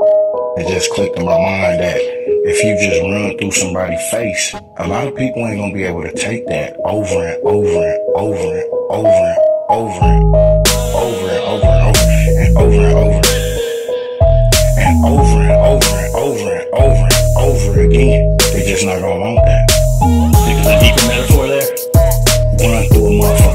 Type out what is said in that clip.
It just clicked in my mind that if you just run through somebody's face, a lot of people ain't gonna be able to take that over and over and over and over and over and over and over and over and over and over and over and over and over and over and over again. They're just not gonna want that. A deeper metaphor there. Run through a motherfucker.